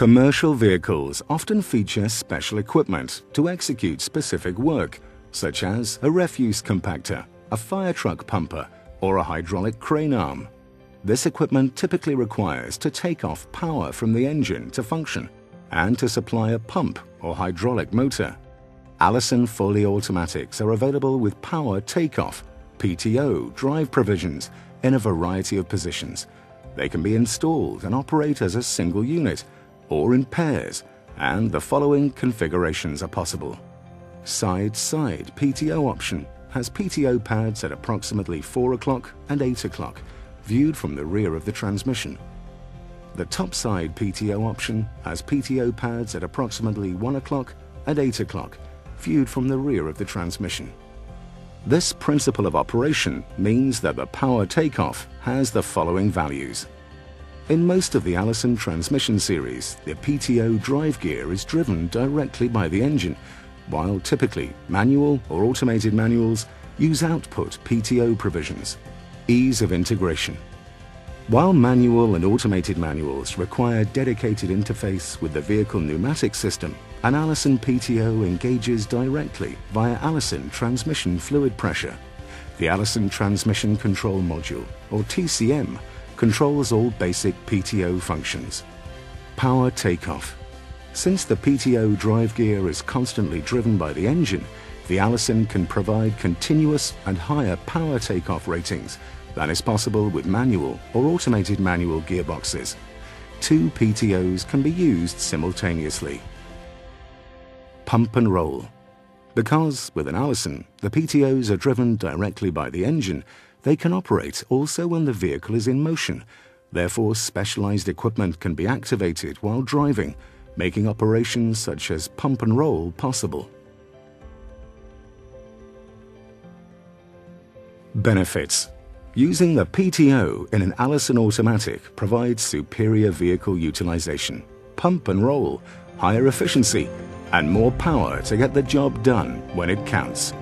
Commercial vehicles often feature special equipment to execute specific work, such as a refuse compactor, a fire truck pumper, or a hydraulic crane arm. This equipment typically requires to take off power from the engine to function and to supply a pump or hydraulic motor. Allison fully automatics are available with power takeoff, PTO drive provisions in a variety of positions. They can be installed and operate as a single unit or in pairs, and the following configurations are possible. Side-side PTO option has PTO pads at approximately 4 o'clock and 8 o'clock, viewed from the rear of the transmission. The topside PTO option has PTO pads at approximately 1 o'clock and 8 o'clock, viewed from the rear of the transmission. This principle of operation means that the power takeoff has the following values. In most of the Allison transmission series, the PTO drive gear is driven directly by the engine, while typically manual or automated manuals use output PTO provisions. Ease of integration. While manual and automated manuals require dedicated interface with the vehicle pneumatic system, an Allison PTO engages directly via Allison transmission fluid pressure. The Allison Transmission Control Module, or TCM, controls all basic PTO functions. Power takeoff. Since the PTO drive gear is constantly driven by the engine, the Allison can provide continuous and higher power takeoff ratings than is possible with manual or automated manual gearboxes. Two PTOs can be used simultaneously. Pump and roll. Because with an Allison, the PTOs are driven directly by the engine, they can operate also when the vehicle is in motion. Therefore, specialized equipment can be activated while driving, making operations such as pump and roll possible. Benefits Using the PTO in an Allison automatic provides superior vehicle utilization, pump and roll, higher efficiency, and more power to get the job done when it counts.